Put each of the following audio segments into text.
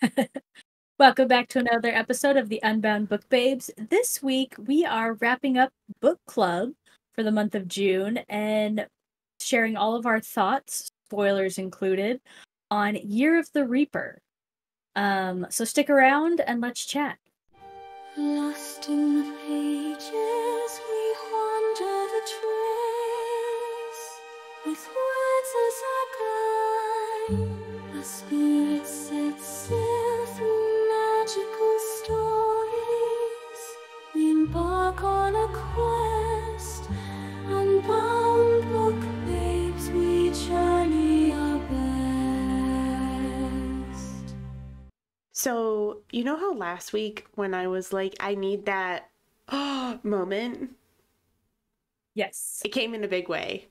Welcome back to another episode of the Unbound Book Babes. This week we are wrapping up book club for the month of June and sharing all of our thoughts, spoilers included, on Year of the Reaper. Um, so stick around and let's chat. Lost in the pages, we wander the trace with words as our guide. So, you know how last week when I was like, I need that moment? Yes. It came in a big way.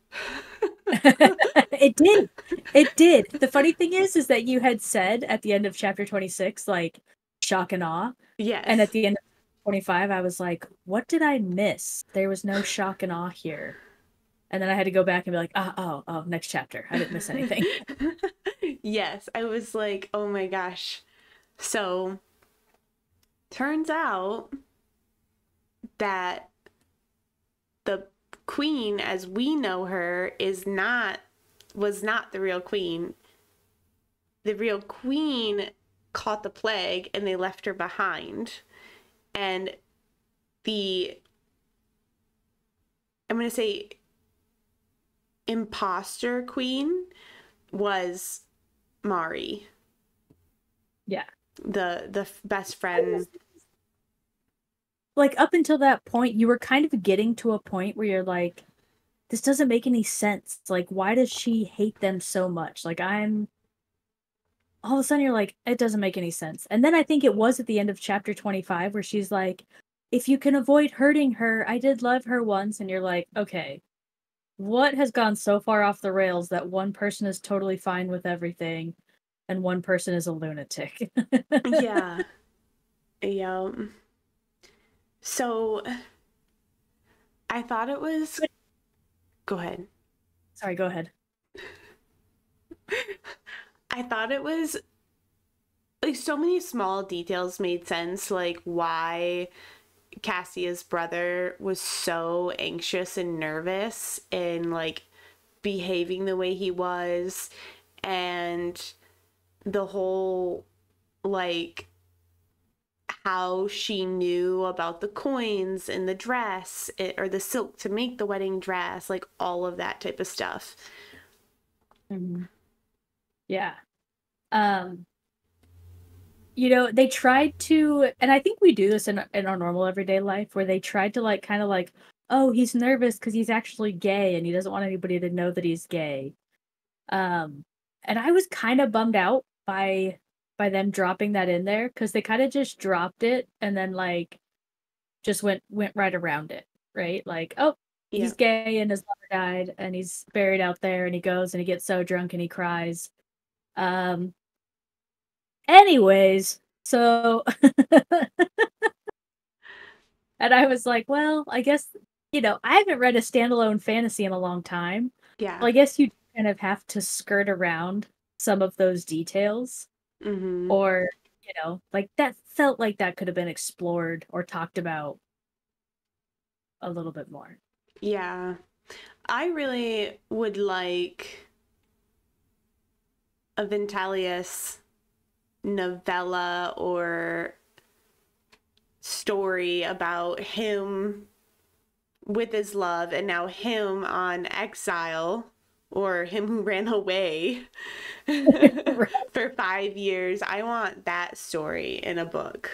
it did. It did. The funny thing is, is that you had said at the end of chapter 26, like shock and awe. Yes. And at the end of 25, I was like, what did I miss? There was no shock and awe here. And then I had to go back and be like, oh, oh, oh, next chapter. I didn't miss anything. yes, I was like, oh my gosh. So, turns out that the queen as we know her is not was not the real queen. The real queen caught the plague and they left her behind. And the I'm going to say imposter queen was Mari, yeah. the the best friend. Like up until that point, you were kind of getting to a point where you're like, this doesn't make any sense. Like, why does she hate them so much? Like, I'm. All of a sudden, you're like, it doesn't make any sense. And then I think it was at the end of chapter 25 where she's like, if you can avoid hurting her, I did love her once. And you're like, okay, what has gone so far off the rails that one person is totally fine with everything and one person is a lunatic? yeah. Yeah. So I thought it was Go ahead. Sorry, go ahead. I thought it was like so many small details made sense like why Cassia's brother was so anxious and nervous and like behaving the way he was and the whole like how she knew about the coins and the dress it, or the silk to make the wedding dress like all of that type of stuff Mhm. Yeah. Um you know, they tried to and I think we do this in in our normal everyday life where they tried to like kind of like, oh, he's nervous cuz he's actually gay and he doesn't want anybody to know that he's gay. Um and I was kind of bummed out by by them dropping that in there cuz they kind of just dropped it and then like just went went right around it, right? Like, oh, yeah he's gay and his lover died and he's buried out there and he goes and he gets so drunk and he cries um anyways so and i was like well i guess you know i haven't read a standalone fantasy in a long time. Yeah. Well, i guess you kind of have to skirt around some of those details hmm or you know like that felt like that could have been explored or talked about a little bit more. Yeah. I really would like a Ventalius novella or story about him with his love and now him on exile or him who ran away for five years. I want that story in a book.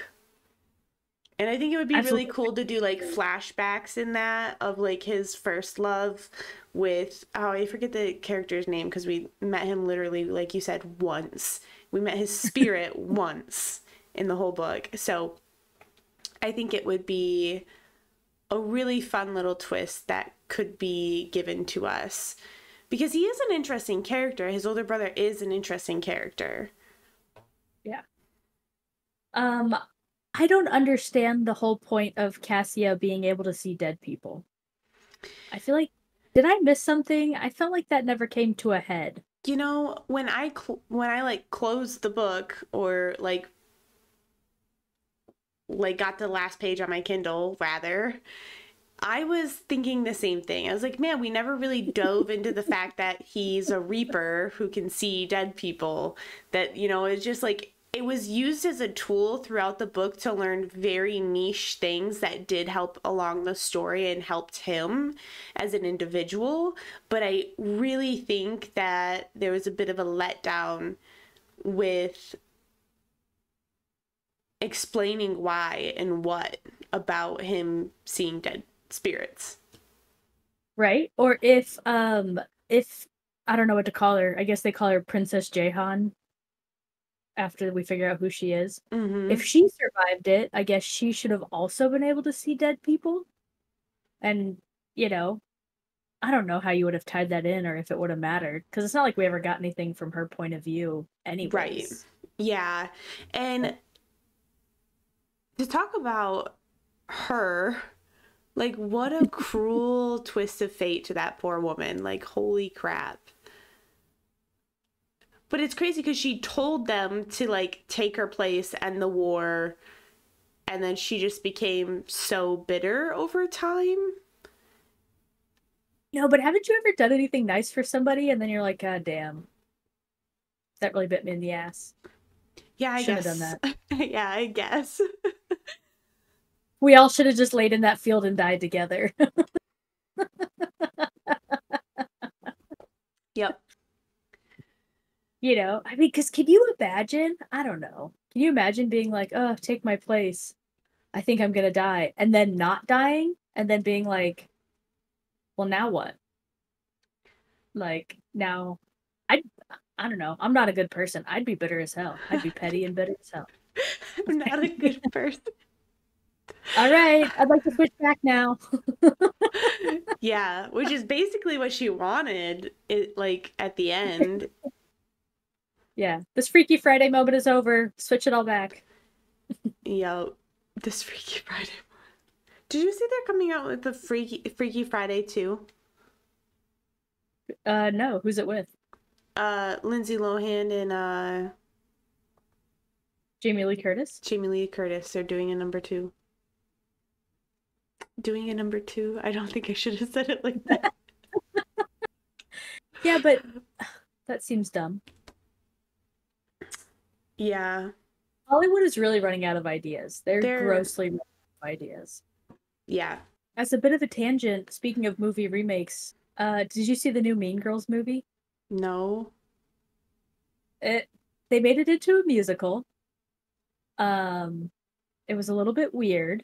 And I think it would be really cool to do like flashbacks in that of like his first love with oh I forget the character's name because we met him literally like you said once. We met his spirit once in the whole book. So I think it would be a really fun little twist that could be given to us because he is an interesting character. His older brother is an interesting character. Yeah. Um, I don't understand the whole point of Cassia being able to see dead people. I feel like did I miss something? I felt like that never came to a head. You know, when I cl- when I like closed the book or like like got the last page on my Kindle rather, I was thinking the same thing. I was like, man, we never really dove into the fact that he's a reaper who can see dead people. That, you know, it's just like it was used as a tool throughout the book to learn very niche things that did help along the story and helped him as an individual. But I really think that there was a bit of a letdown with explaining why and what about him seeing dead spirits. Right? Or if um if I don't know what to call her. I guess they call her Princess Jehan after we figure out who she is. Mm-hmm. If she survived it, I guess she should have also been able to see dead people. And, you know, I don't know how you would have tied that in or if it would have mattered because it's not like we ever got anything from her point of view anyways. Right. Yeah. And to talk about her, like what a cruel twist of fate to that poor woman. Like holy crap. But it's crazy because she told them to like take her place and the war and then she just became so bitter over time. No, but haven't you ever done anything nice for somebody and then you're like, God damn. That really bit me in the ass. Yeah, I Should have done that. yeah, I guess. We all should have just laid in that field and died together. yep. You know, I mean, because can you imagine? I don't know. Can you imagine being like, oh, take my place? I think I'm going to die. And then not dying and then being like, well, now what? Like, now I, I don't know. I'm not a good person. I'd be bitter as hell. I'd be petty and bitter as hell. I'm not a good person. All right. I'd like to switch back now. yeah, which is basically what she wanted it like at the end. Yeah. This Freaky Friday moment is over. Switch it all back. Yo, this Freaky Friday. Did you see they're coming out with the Freaky Freaky Friday too? Uh, no. Who's it with? Uh, Lindsay Lohan and uh Jamie Lee Curtis? Jamie Lee Curtis. They're doing a number two. Doing a number two. I don't think I should have said it like that. Yeah, but that seems dumb. Yeah. Hollywood is really running out of ideas. They're, They're- grossly running out of ideas. Yeah. As a bit of a tangent, speaking of movie remakes, uh, did you see the new Mean Girls movie? No. It they made it into a musical. Um, it was a little bit weird.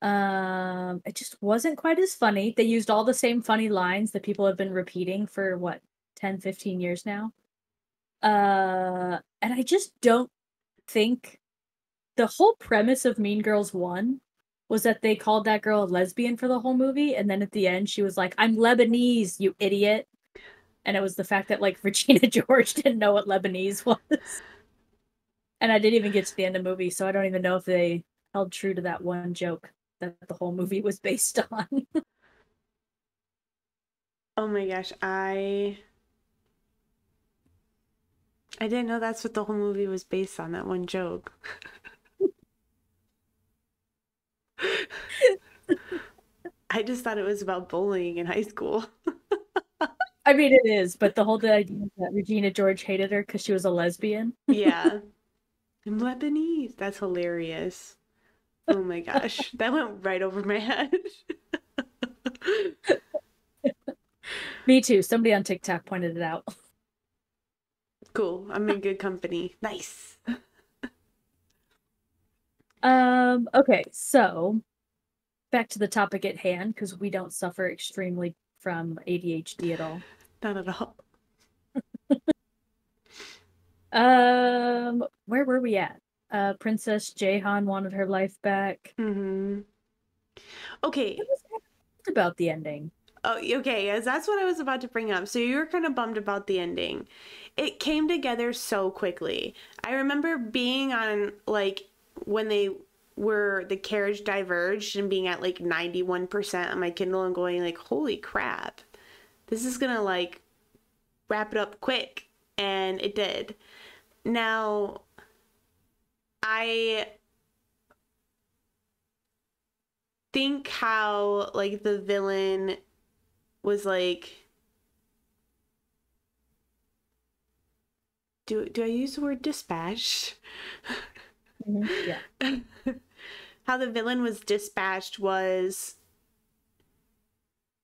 Um, it just wasn't quite as funny. They used all the same funny lines that people have been repeating for what 10, 15 years now. Uh, and I just don't think the whole premise of Mean Girls 1 was that they called that girl a lesbian for the whole movie and then at the end she was like I'm Lebanese, you idiot. And it was the fact that like Regina George didn't know what Lebanese was. And I didn't even get to the end of the movie, so I don't even know if they held true to that one joke that the whole movie was based on. Oh my gosh, I I didn't know that's what the whole movie was based on, that one joke. I just thought it was about bullying in high school. I mean, it is, but the whole idea that Regina George hated her because she was a lesbian. Yeah. I'm Lebanese. That's hilarious. Oh my gosh. That went right over my head. Me too. Somebody on TikTok pointed it out. Cool. I'm in good company. Nice. Um, okay, so back to the topic at hand because we don't suffer extremely from ADHD at all. Not at all. Um, where were we at? Uh, Princess Jehan wanted her life back. hmm Okay. I was kind of bummed about the ending. Oh, okay. Yes, that's what I was about to bring up. So you were kind of bummed about the ending. It came together so quickly. I remember being on like when they were the carriage diverged and being at like 91% on my Kindle and going like, "Holy crap. This is going to like wrap it up quick, and it did. Now, I think how like the villain was like do do I use the word dispatched? Mhm, Yeah. how the villain was dispatched was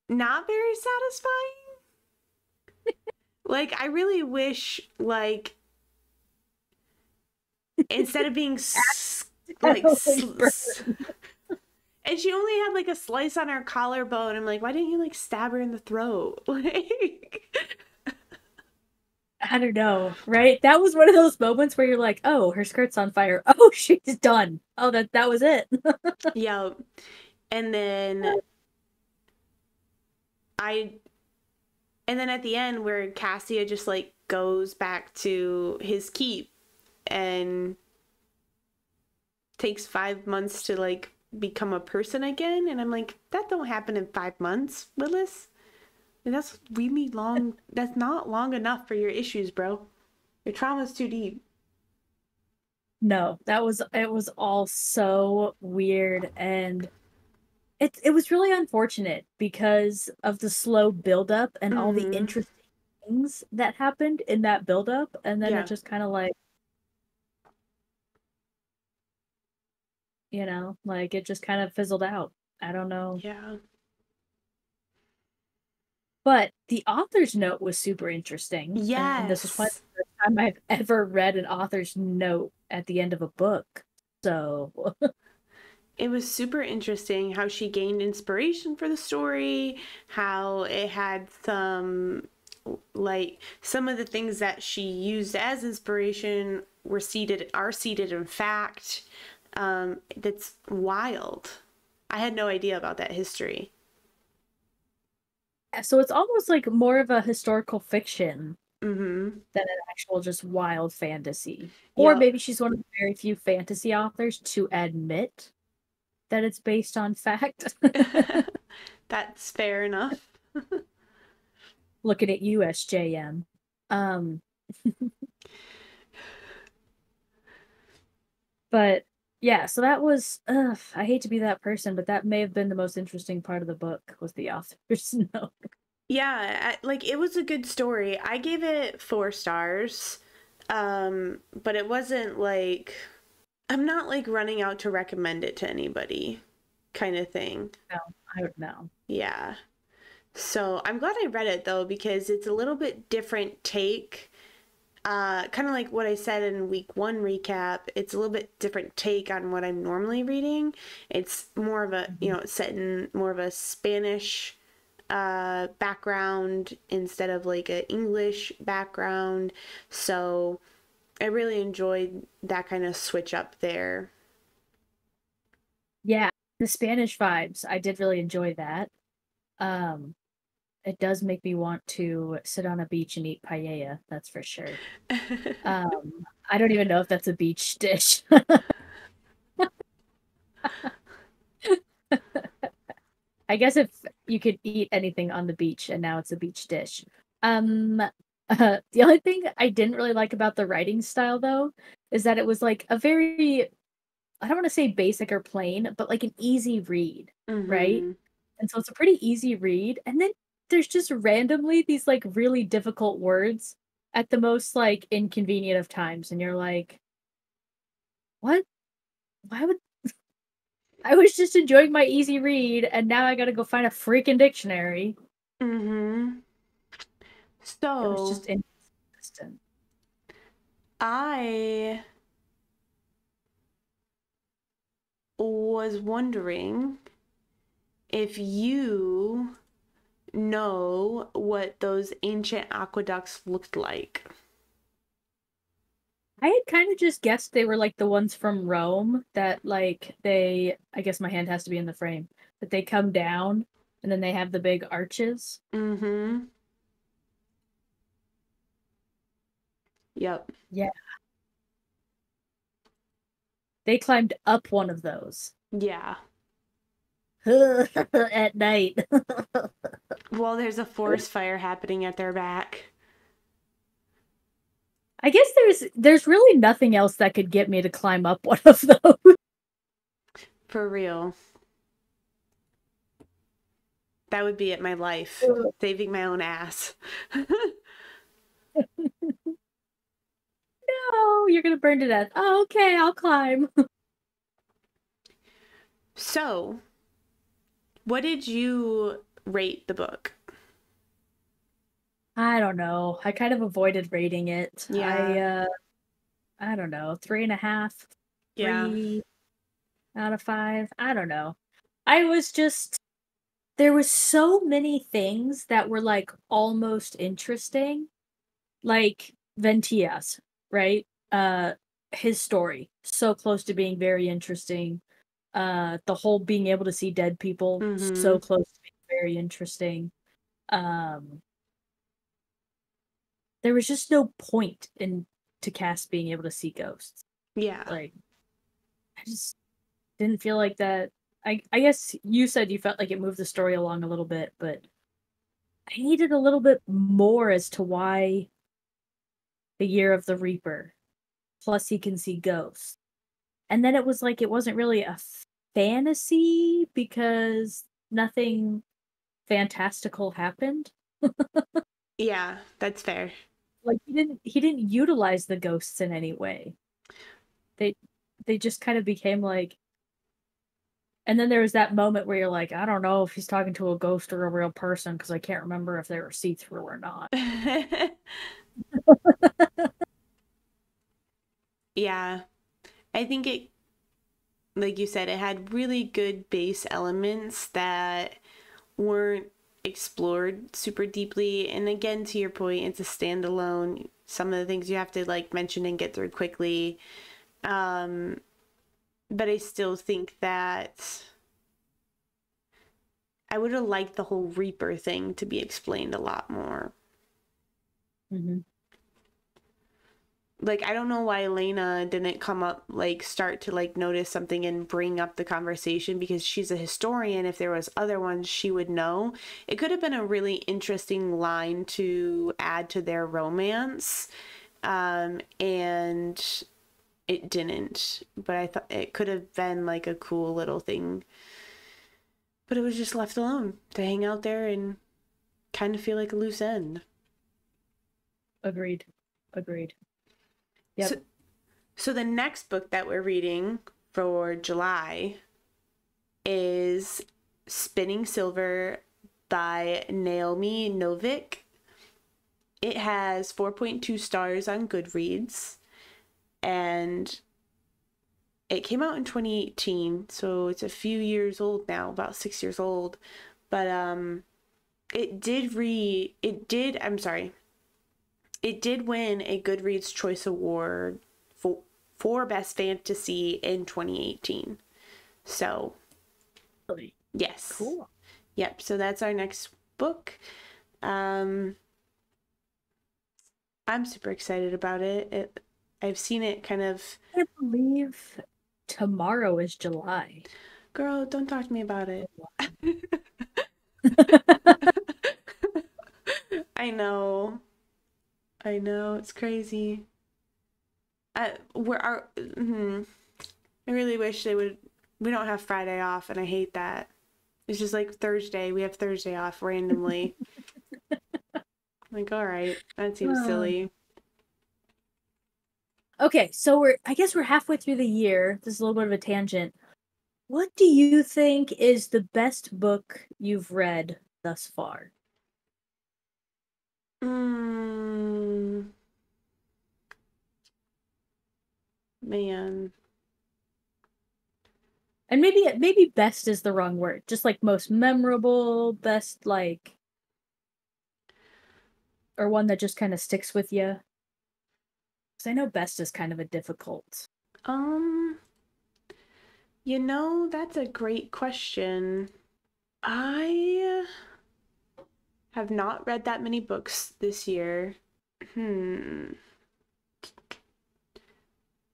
not very satisfying. like I really wish like instead of being s- like s- and she only had like a slice on her collarbone. I'm like, why didn't you like stab her in the throat? Like I don't know, right? That was one of those moments where you're like, "Oh, her skirt's on fire. Oh, she's done. Oh, that that was it." Yeah. And then I and then at the end where Cassia just like goes back to his keep and takes 5 months to like become a person again and I'm like that don't happen in 5 months, Willis. And that's really long. That's not long enough for your issues, bro. Your trauma's too deep. no, that was it was all so weird and it it was really unfortunate because of the slow buildup and all the Mhm. interesting things that happened in that buildup, and then Yeah. it just kind of like you know, like it just kind of fizzled out. I don't know. Yeah. But the author's note was super interesting. and- And this was probably the first time I've ever read an author's note at the end of a book. So It was super interesting how she gained inspiration for the story, how it had some like some of the things that she used as inspiration were seated are seated in fact. Um, that's wild. I had no idea about that history. so it's almost like more of a historical fiction Mm-hmm. than an actual just wild fantasy. Or Yeah. maybe she's one of the very few fantasy authors to admit that it's based on fact. That's fair enough. Looking at you, SJM. Um But yeah, so that was ugh, I hate to be that person, but that may have been the most interesting part of the book was the author's note. Yeah, like it was a good story. I gave it four stars, um, but it wasn't like I'm not like running out to recommend it to anybody, kind of thing. No, I don't know. Yeah. So I'm glad I read it though because it's a little bit different take. Uh, kind of like what I said in week one recap. It's a little bit different take on what I'm normally reading. It's more of a you know set in more of a Spanish uh, background instead of like a English background. So I really enjoyed that kind of switch up there. Yeah, the Spanish vibes. I did really enjoy that. Um it does make me want to sit on a beach and eat paella, that's for sure. Um I don't even know if that's a beach dish. I guess if you could eat anything on the beach and now it's a beach dish. Um uh, the only thing I didn't really like about the writing style though is that it was like a very I don't want to say basic or plain, but like an easy read. Right? Mhm. And so it's a pretty easy read. And then there's just randomly these like really difficult words at the most like inconvenient of times. And you're like, what? Why would I was just enjoying my easy read and now I gotta go find a freaking dictionary. Mm-hmm. It So was just inconsistent. I was wondering if you know what those ancient aqueducts looked like. I had kind of just guessed they were like the ones from Rome that like they I guess my hand has to be in the frame. That they come down and then they have the big arches. Mm-hmm. Yep. Yeah. They climbed up one of those Yeah. at night. Well, there's a forest fire happening at their back. I guess there's there's really nothing else that could get me to climb up one of those. For real. That would be it, my life. Saving my own ass. No, you're gonna burn to death. Oh, okay, I'll climb. so, what did you rate the book? I don't know. I kind of avoided rating it. I Yeah. uh I don't know, three and a half, Yeah. three out of five. I don't know. I was just there was so many things that were like almost interesting. Like Ventias, right? Uh his story. So close to being very interesting. Uh the whole being able to see dead people so Mhm. close to very interesting. Um there was just no point in to Cas being able to see ghosts. Yeah. Like I just didn't feel like that. I I guess you said you felt like it moved the story along a little bit, but I needed a little bit more as to why the year of the Reaper. Plus he can see ghosts. And then it was like it wasn't really a fantasy because nothing fantastical happened. Yeah, that's fair. Like he didn't he didn't utilize the ghosts in any way. They they just kind of became like and then there was that moment where you're like, I don't know if he's talking to a ghost or a real person because I can't remember if they were see through or not. yeah. I think it, like you said, it had really good base elements that weren't explored super deeply. And again, to your point, it's a standalone. Some of the things you have to like mention and get through quickly. Um, but I still think that I would have liked the whole Reaper thing to be explained a lot more. hmm like I don't know why Elena didn't come up like start to like notice something and bring up the conversation because she's a historian if there was other ones she would know. It could have been a really interesting line to add to their romance. Um and it didn't, but I thought it could have been like a cool little thing. But it was just left alone to hang out there and kind of feel like a loose end. Agreed. Agreed. Yep. So, so the next book that we're reading for July is Spinning Silver by Naomi Novik. It has 4.2 stars on Goodreads and it came out in 2018, so it's a few years old now, about 6 years old. But um it did re it did, I'm sorry it did win a Goodreads Choice Award for for Best Fantasy in 2018. So, Really yes. cool. Yep, so that's our next book. Um I'm super excited about it. it I've seen it kind of I believe tomorrow is July. girl, don't talk to me about it. I know. I know, it's crazy. I we're our hmm I really wish they would we don't have Friday off and I hate that. It's just like Thursday, we have Thursday off randomly. like, all right, that seems Oh. silly. Okay, so we're I guess we're halfway through the year. This is a little bit of a tangent. What do you think is the best book you've read thus far? Mm. Man. And maybe maybe best is the wrong word. Just like most memorable, best like or one that just kind of sticks with you. Cuz I know best is kind of a difficult. Um, you know, that's a great question. I have not read that many books this year. Hmm.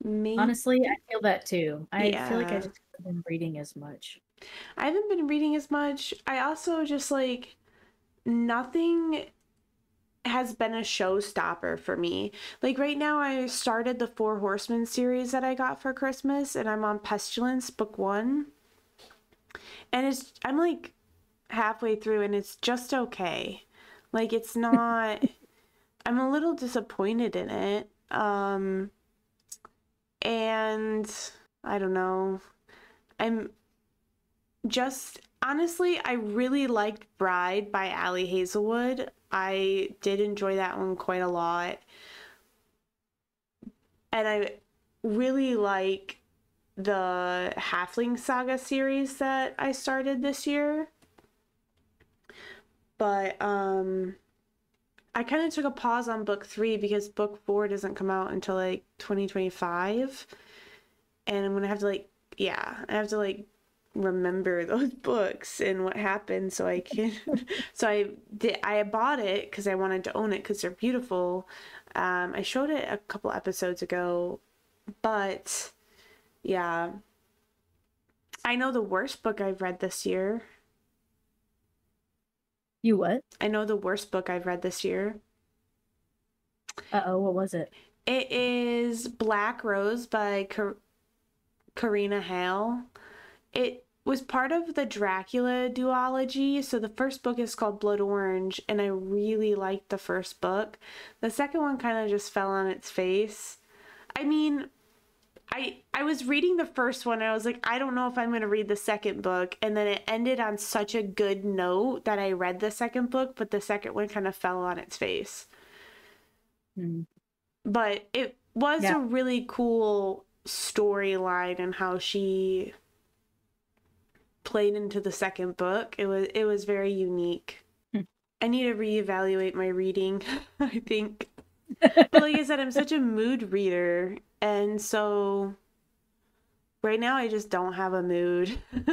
Maybe Honestly, I feel that too. I feel like I just haven't been reading as much. I haven't been reading as much. I also just like nothing has been a showstopper for me. Like right now, I started the Four Horsemen series that I got for Christmas, and I'm on Pestilence book one. And it's I'm like halfway through, and it's just okay. Like it's not. I'm a little disappointed in it. Um, and I don't know. I'm just honestly, I really liked Bride by Ali Hazelwood. I did enjoy that one quite a lot. And I really like the Halfling Saga series that I started this year. But um I kind of took a pause on book 3 because book 4 doesn't come out until like 2025. And I'm going to have to like yeah, I have to like remember those books and what happened so I can so I did I bought it cuz I wanted to own it cuz they're beautiful. Um I showed it a couple episodes ago, but yeah. I know the worst book I've read this year. You what? I know the worst book I've read this year. Uh-oh, what was it? It is Black Rose by Kar- Karina Halle. It was part of the Dracula duology. So the first book is called Blood Orange, and I really liked the first book. The second one kind of just fell on its face. I mean, I was reading the first one and I was like, I don't know if I'm going to read the second book, and then it ended on such a good note that I read the second book, but the second one kind of fell on its face. Hmm. But it was Yeah. a really cool storyline and how she played into the second book. It was it was very unique. Hmm. I need to reevaluate my reading, I think. But like I said, I'm such a mood reader, and so right now I just don't have a mood.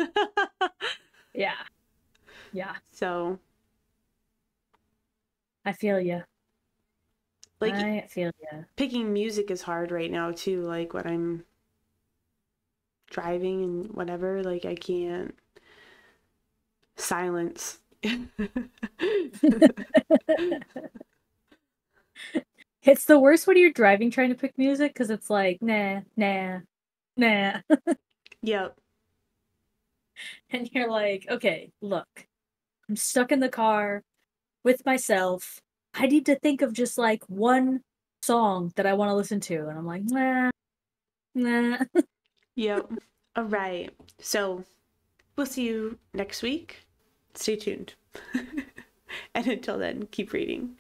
Yeah. Yeah. so I feel you. like I feel you. picking music is hard right now too, like when I'm driving and whatever, like I can't silence. It's the worst when you're driving trying to pick music because it's like, nah, nah, nah. yep. And you're like, okay, look, I'm stuck in the car with myself. I need to think of just like one song that I want to listen to. And I'm like, nah, nah. Yep. All right. So we'll see you next week. Stay tuned. and until then, keep reading.